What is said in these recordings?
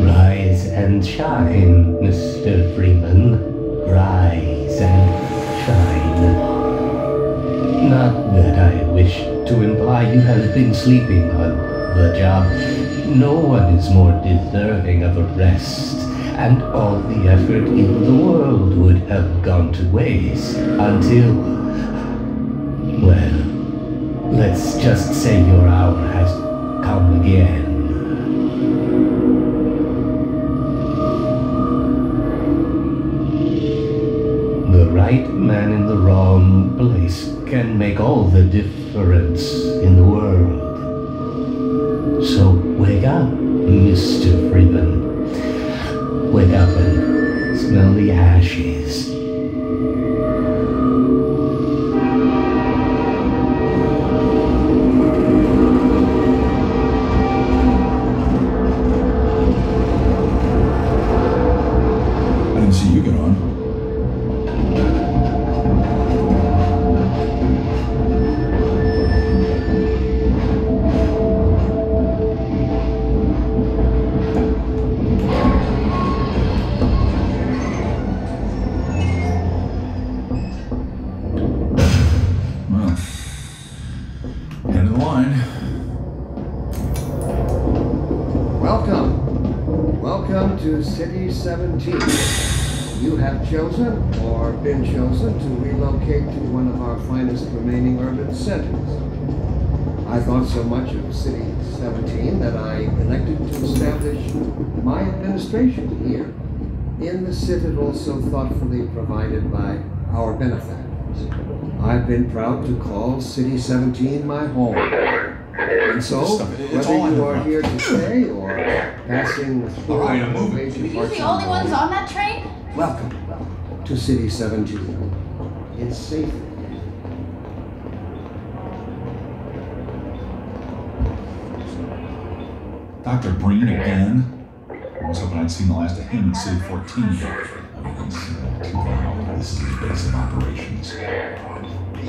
Rise and shine, Mr. Freeman. Rise and shine. Not that I wish to imply you have been sleeping on the job. No one is more deserving of a rest, and all the effort in the world would have gone to waste until. Well, let's just say your hour has come again. The right man in the wrong place can make all the difference in the world. So wake up, Mr. Freeman. The ashes. Line. Welcome. Welcome to City 17. You have chosen or been chosen to relocate to one of our finest remaining urban centers. I thought so much of City 17 that I elected to establish my administration here in the citadel so thoughtfully provided by our benefactors. I've been proud to call City 17 my home. And so, Stop it. It's all whether you are know. here to stay or passing through All right, I'm moving. Innovation Are you Park the only and ones on that train? Welcome to City 17. It's safe. Dr. Breen again? I was hoping I'd seen the last of him in City 14. Everything's uh, too loud. This is his base of operations.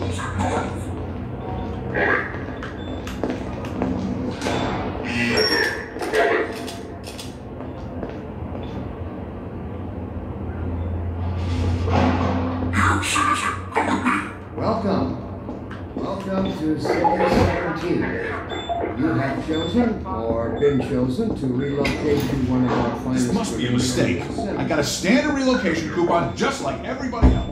Welcome. Welcome to City 17. You have chosen or been chosen to relocate to one of our finest. This must be a mistake. I got a standard relocation coupon just like everybody else.